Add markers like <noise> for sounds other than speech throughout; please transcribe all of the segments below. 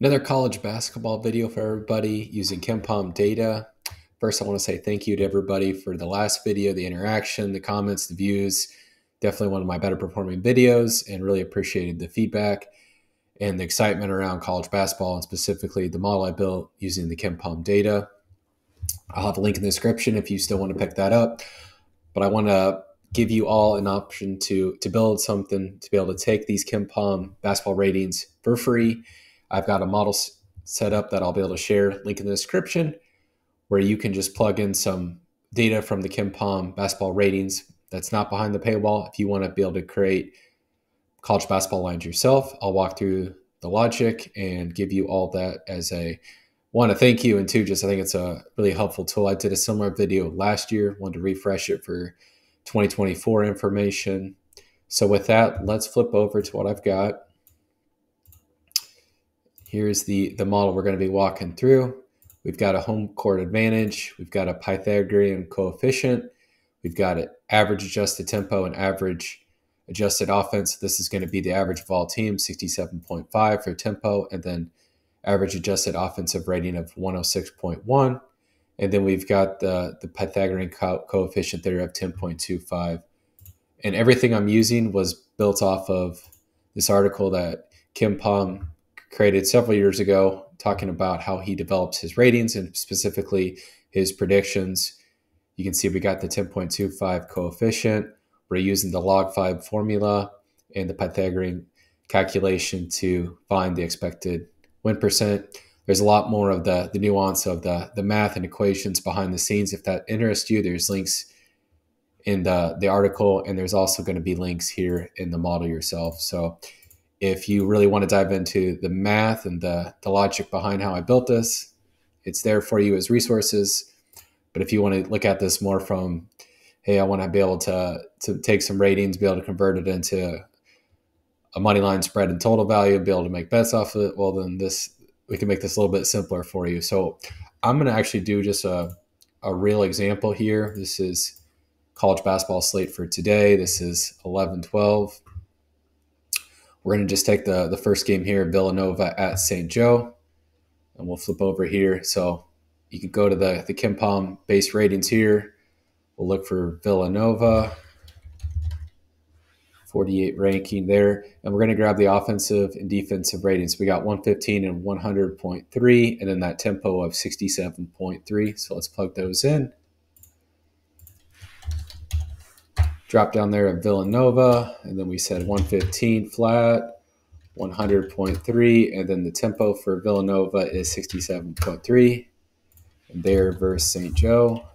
Another college basketball video for everybody using KenPom data. First, I want to say thank you to everybody for the last video, the interaction, the comments, the views. Definitely one of my better performing videos and really appreciated the feedback and the excitement around college basketball and specifically the model I built using the KenPom data. I'll have a link in the description if you still want to pick that up. But I want to give you all an option to to build something to be able to take these KenPom basketball ratings for free I've got a model set up that I'll be able to share, link in the description, where you can just plug in some data from the KenPom basketball ratings that's not behind the paywall. If you want to be able to create college basketball lines yourself, I'll walk through the logic and give you all that as a one, to thank you, and two, just I think it's a really helpful tool. I did a similar video last year, wanted to refresh it for 2024 information. So with that, let's flip over to what I've got. Here's the, the model we're going to be walking through. We've got a home court advantage. We've got a Pythagorean coefficient. We've got an average adjusted tempo and average adjusted offense. This is going to be the average of all teams, 67.5 for tempo, and then average adjusted offensive rating of 106.1. And then we've got the, the Pythagorean co- coefficient there of 10.25. And everything I'm using was built off of this article that KenPom created several years ago, talking about how he develops his ratings and specifically his predictions. You can see we got the 10.25 coefficient. We're using the log 5 formula and the Pythagorean calculation to find the expected win percent. There's a lot more of the, the nuance of the, the math and equations behind the scenes. If that interests you, there's links in the, the article, and there's also going to be links here in the model yourself. So if you really want to dive into the math and the, the logic behind how I built this, it's there for you as resources. But if you want to look at this more from, hey, I want to be able to to take some ratings, be able to convert it into a money line spread and total value, be able to make bets off of it, well then this we can make this a little bit simpler for you. So I'm gonna actually do just a, a real example here. This is college basketball slate for today. This is 11 12. We're going to just take the, the first game here, Villanova at St. Joe, and we'll flip over here. So you can go to the, the KenPom base ratings here. We'll look for Villanova, 48 ranking there. And we're going to grab the offensive and defensive ratings. We got 115 and 100.3, and then that tempo of 67.3. So let's plug those in. Drop down there at Villanova, and then we said 115 flat, 100.3, and then the tempo for Villanova is 67.3. And there versus St. Joe.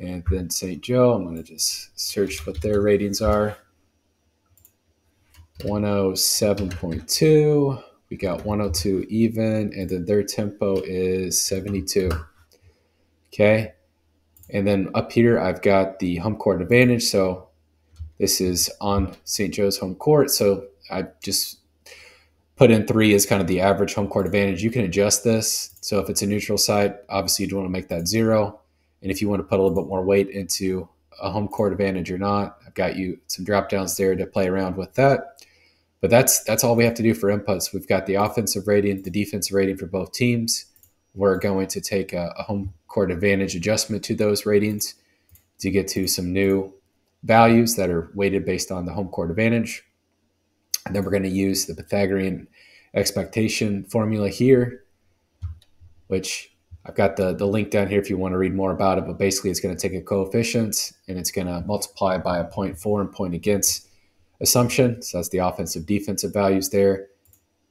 And then St. Joe, I'm going to just search what their ratings are. 107.2. We got 102 even, and then their tempo is 72. Okay. And then up here, I've got the home court advantage. So this is on St. Joe's home court. So I just put in three as kind of the average home court advantage. You can adjust this. So if it's a neutral site, obviously you don't want to make that zero. And if you want to put a little bit more weight into a home court advantage or not, I've got you some drop downs there to play around with that. But that's that's all we have to do for inputs. We've got the offensive rating, the defensive rating for both teams. We're going to take a, a home court advantage adjustment to those ratings to get to some new values that are weighted based on the home court advantage. And then we're going to use the Pythagorean expectation formula here, which I've got the, the link down here if you want to read more about it. But basically, it's going to take a coefficient and it's going to multiply by a point for and point against assumption. So that's the offensive defensive values there.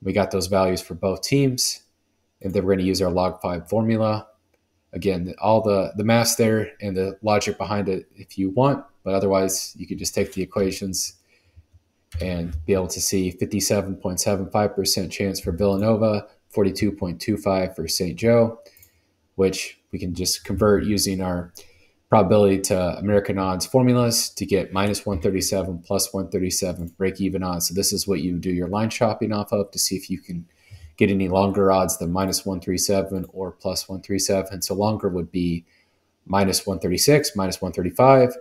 We got those values for both teams. And then we're going to use our log 5 formula again, all the the math there and the logic behind it if you want, but otherwise you could just take the equations and be able to see 57.75% chance for Villanova, 42.25 for St. Joe, which we can just convert using our probability to American odds formulas to get minus 137 plus 137 break even odds. So this is what you do your line shopping off of to see if you can get any longer odds than minus 137 or plus 137. So longer would be minus 136, minus 135.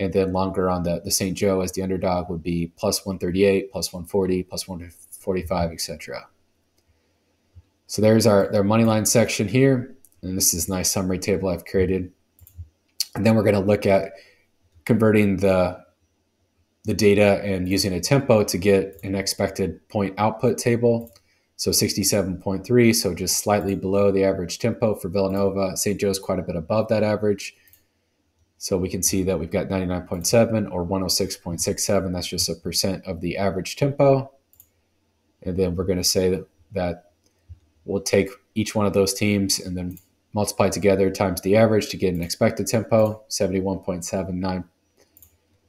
And then longer on the, the St. Joe as the underdog would be plus 138, plus 140, plus 145, etc. So there's our their money line section here, and this is a nice summary table I've created. And then we're going to look at converting the the data and using a tempo to get an expected point output table. So 67.3, so just slightly below the average tempo for Villanova. St. Joe's quite a bit above that average. So we can see that we've got 99.7 or 106.67. That's just a percent of the average tempo. And then we're going to say that, that we'll take each one of those teams and then multiply together times the average to get an expected tempo, 71.79.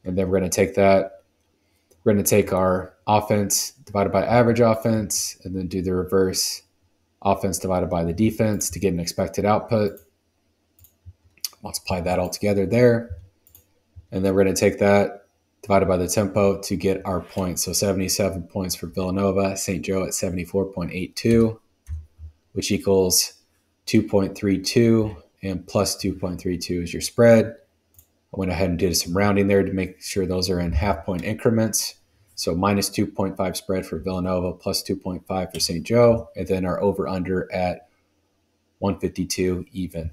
And then we're going to take that, we're going to take our offense divided by average offense and then do the reverse offense divided by the defense to get an expected output. Multiply that all together there. And then we're going to take that divided by the tempo to get our points. So 77 points for Villanova, St. Joe at 74.82, which equals 2.32 and plus 2.32 is your spread. I went ahead and did some rounding there to make sure those are in half point increments. So minus 2.5 spread for Villanova, plus 2.5 for St. Joe, and then our over under at 152 even.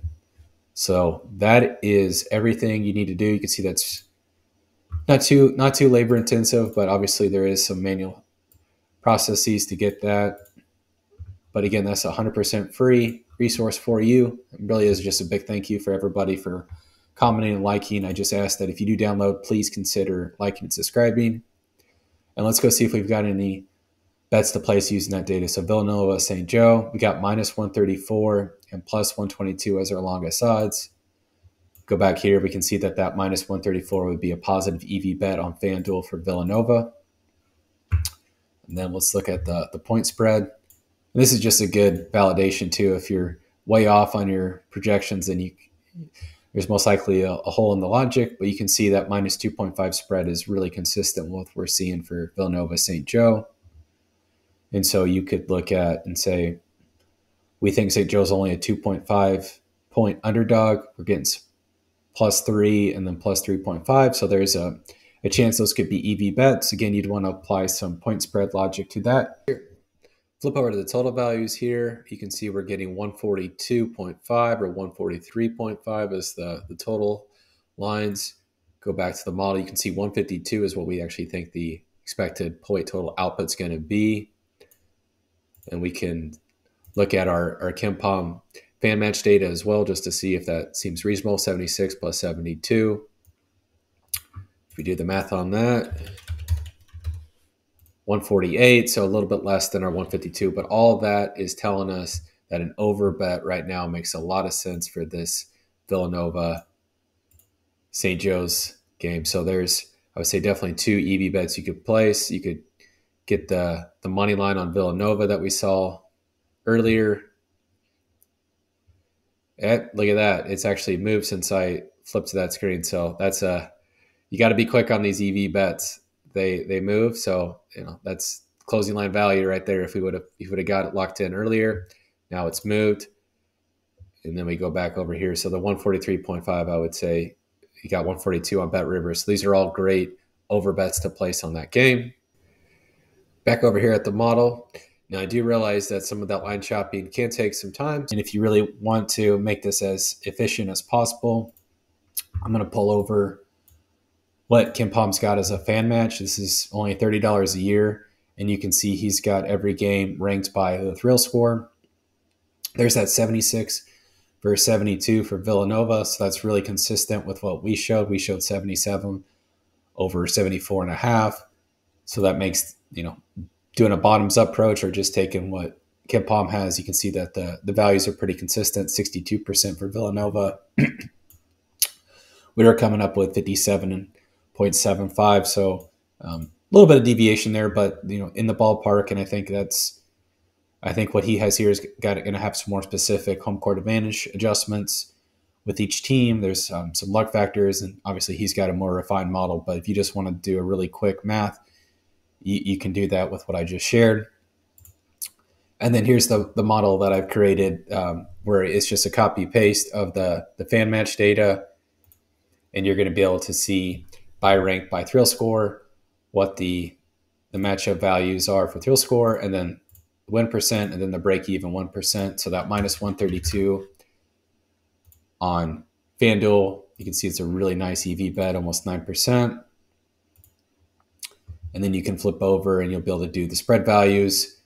So that is everything you need to do. You can see that's not too not too labor intensive, but obviously there is some manual processes to get that. But again, that's a 100% free resource for you. It really is just a big thank you for everybody for commenting and liking. I just ask that if you do download, please consider liking and subscribing. And let's go see if we've got any bets to place using that data. So Villanova, St. Joe, we got minus 134 and plus 122 as our longest odds. Go back here, we can see that that minus 134 would be a positive EV bet on FanDuel for Villanova. And then let's look at the, the point spread. And this is just a good validation too. If you're way off on your projections, then you there's most likely a, a, hole in the logic, but you can see that minus 2.5 spread is really consistent with what we're seeing for Villanova St. Joe. And so you could look at and say, we think St. Joe's only a 2.5 point underdog. We're getting plus three and then plus 3.5. So there's a, a chance those could be EV bets. Again, you'd want to apply some point spread logic to that. Flip over to the total values here. You can see we're getting 142.5 or 143.5 as the, the total lines. Go back to the model. You can see 152 is what we actually think the expected point total output is going to be. And we can look at our, our KenPom FanMatch data as well, just to see if that seems reasonable. 76 plus 72. If we do the math on that, 148, so a little bit less than our 152. But all that is telling us that an over bet right now makes a lot of sense for this Villanova St. Joe's game. So there's, I would say, definitely two EV bets you could place. You could get the the money line on Villanova that we saw earlier. Eh, look at that! It's actually moved since I flipped to that screen. So that's a you got to be quick on these EV bets they they move. So you know that's closing line value right there. If we would have if we would have got it locked in earlier, now it's moved, and then we go back over here. So the one forty three point five, I would say you got one forty two on Bet River. So these are all great over bets to place on that game. Back over here at the model. Now, I do realize that some of that line shopping can take some time. And if you really want to make this as efficient as possible, I'm going to pull over what KenPom's got as a FanMatch. This is only $30 a year. And you can see he's got every game ranked by the thrill score. There's that 76 versus 72 for Villanova. So that's really consistent with what we showed. We showed 77 over 74 and a half. So that makes, you know, doing a bottoms up approach or just taking what KenPom has, you can see that the, the values are pretty consistent 62% for Villanova. <clears throat> we are coming up with 57 0.75. So um, a little bit of deviation there, but you know, in the ballpark. And I think that's, I think what he has here is got going to have some more specific home court advantage adjustments with each team. There's um, some luck factors, and obviously he's got a more refined model. But if you just want to do a really quick math, you, you can do that with what I just shared. And then here's the, the model that I've created um, where it's just a copy paste of the, the FanMatch data. And you're going to be able to see by rank by thrill score, what the the matchup values are for thrill score, and then win percent and then the break even 1%. So that minus 132 on FanDuel, you can see it's a really nice EV bet, almost 9%. And then you can flip over and you'll be able to do the spread values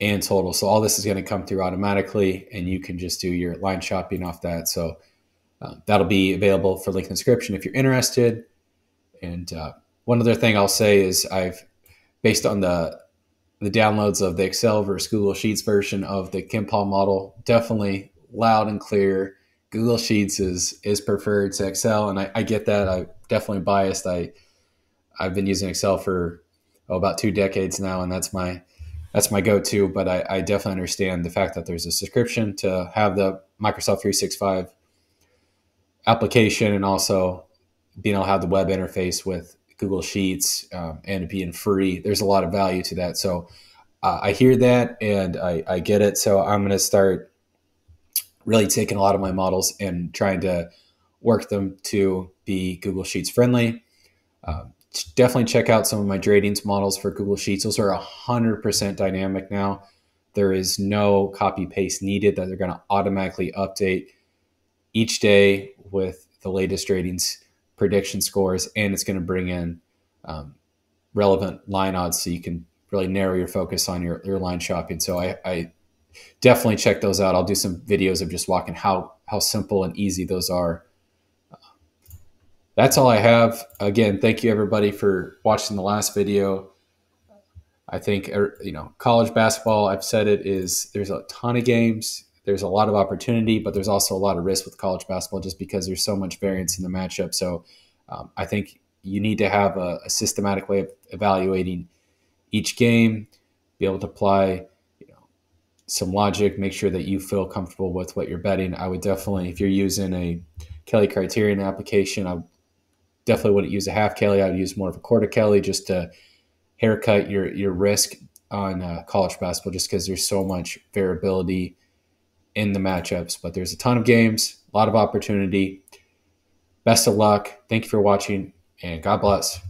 and total. So all this is going to come through automatically and you can just do your line shopping off that. So uh, that'll be available for link in the description if you're interested. And uh, one other thing I'll say is I've, based on the the downloads of the Excel versus Google Sheets version of the KenPom model, definitely loud and clear. Google Sheets is is preferred to Excel, and I, I get that. I definitely biased. I I've been using Excel for oh, about two decades now, and that's my that's my go-to. But I, I definitely understand the fact that there's a subscription to have the Microsoft 365 application, and also being able to have the web interface with Google Sheets um, and being free. There's a lot of value to that. So uh, I hear that and I, I get it. So I'm going to start really taking a lot of my models and trying to work them to be Google Sheets friendly. Uh, definitely check out some of my DRatings models for Google Sheets. Those are 100% dynamic now. There is no copy paste needed that they're going to automatically update each day with the latest ratings prediction scores, and it's going to bring in um, relevant line odds so you can really narrow your focus on your, your line shopping. So I, I definitely check those out. I'll do some videos of just walking how how simple and easy those are. That's all I have. Again, thank you everybody for watching the last video. I think er, you know college basketball. I've said it is there's a ton of games there's a lot of opportunity, but there's also a lot of risk with college basketball just because there's so much variance in the matchup. So um, I think you need to have a, a, systematic way of evaluating each game, be able to apply you know, some logic, make sure that you feel comfortable with what you're betting. I would definitely, if you're using a Kelly criterion application, I definitely wouldn't use a half Kelly. I would use more of a quarter Kelly just to haircut your your risk on uh, college basketball, just because there's so much variability in the matchups, but there's a ton of games, a lot of opportunity. Best of luck. Thank you for watching, and God bless.